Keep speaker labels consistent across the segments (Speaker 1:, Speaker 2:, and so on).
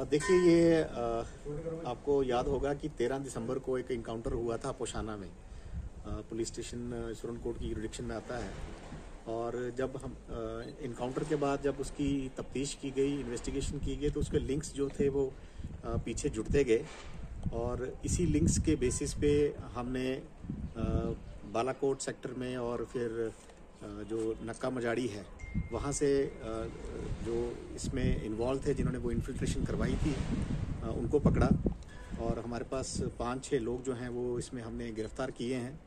Speaker 1: देखिए, ये आपको याद होगा कि 13 दिसंबर को एक इनकाउंटर हुआ था पोशाना में। पुलिस स्टेशन सुरन कोर्ट की जुडिक्शन में आता है। और जब हम इनकाउंटर के बाद जब उसकी तफ्तीश की गई इन्वेस्टिगेशन की गई तो उसके लिंक्स जो थे वो पीछे जुड़ते गए। और इसी लिंक्स के बेसिस पे हमने बालाकोट सेक्टर में और फिर जो नक्का मजाड़ी है, वहाँ से जो इसमें इन्वॉल्व थे, जिन्होंने वो इन्फिल्ट्रेशन करवाई थी उनको पकड़ा और हमारे पास पाँच छः लोग जो हैं, वो इसमें हमने गिरफ़्तार किए हैं।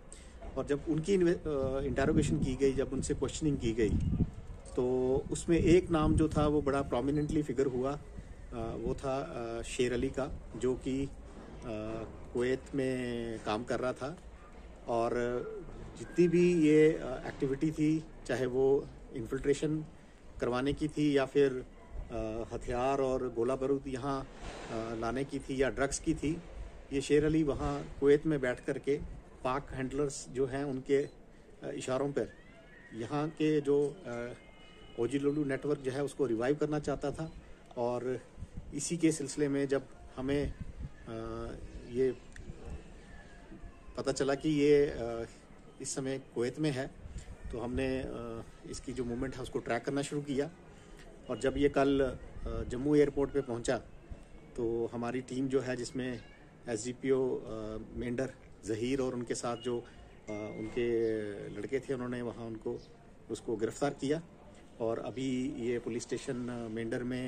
Speaker 1: और जब उनकी इंटारोगेशन की गई, जब उनसे क्वेश्चनिंग की गई तो उसमें एक नाम जो था, वो बड़ा प्रोमिनेंटली फिगर हुआ वो था शेर अली का, जो कि कुवैत में काम कर रहा था। और जितनी भी ये एक्टिविटी थी, चाहे वो इन्फिल्ट्रेशन करवाने की थी या फिर हथियार और गोला बारूद यहाँ लाने की थी या ड्रग्स की थी, ये शेर अली वहाँ कुवैत में बैठ कर के पाक हैंडलर्स जो हैं उनके इशारों पर, यहाँ के जो ओजी लुलू नेटवर्क जो है उसको रिवाइव करना चाहता था और इसी के सिलसिले में जब हमें ये पता चला कि ये इस समय कुवैत में है तो हमने इसकी जो मूवमेंट है उसको ट्रैक करना शुरू किया। और जब ये कल जम्मू एयरपोर्ट पे पहुँचा तो हमारी टीम जो है जिसमें S D P O Mendhar Zaheer और उनके साथ जो उनके लड़के थे, उन्होंने वहाँ उनको, उसको गिरफ़्तार किया। और अभी ये पुलिस स्टेशन मेंढर में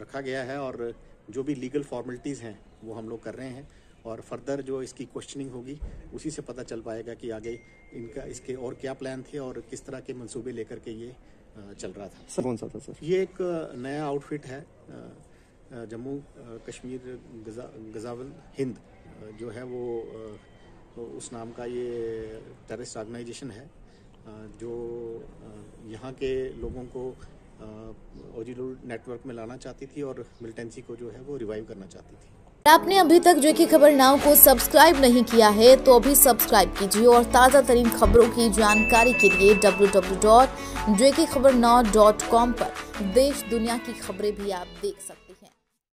Speaker 1: रखा गया है और जो भी लीगल फॉर्मेलिटीज़ हैं, वो हम लोग कर रहे हैं। और फर्दर जो इसकी क्वेश्चनिंग होगी उसी से पता चल पाएगा कि आगे इनका इसके और क्या प्लान थे और किस तरह के मंसूबे लेकर के ये चल रहा था।
Speaker 2: सर कौन सा था सर?
Speaker 1: ये एक नया आउटफिट है जम्मू कश्मीर गजा, गजावल हिंद जो है वो उस नाम का ये टेररिस्ट ऑर्गेनाइजेशन है जो यहाँ के लोगों को ओजिलुल नेटवर्क में लाना चाहती थी और मिलिटेंसी को जो है वो रिवाइव करना चाहती थी।
Speaker 3: आपने अभी तक जो की खबर नाव को सब्सक्राइब नहीं किया है तो अभी सब्सक्राइब कीजिए और ताज़ा तरीन खबरों की जानकारी के लिए डब्ल्यू डब्ल्यू डॉट जे खबर नाव डॉट कॉम पर देश दुनिया की खबरें भी आप देख सकते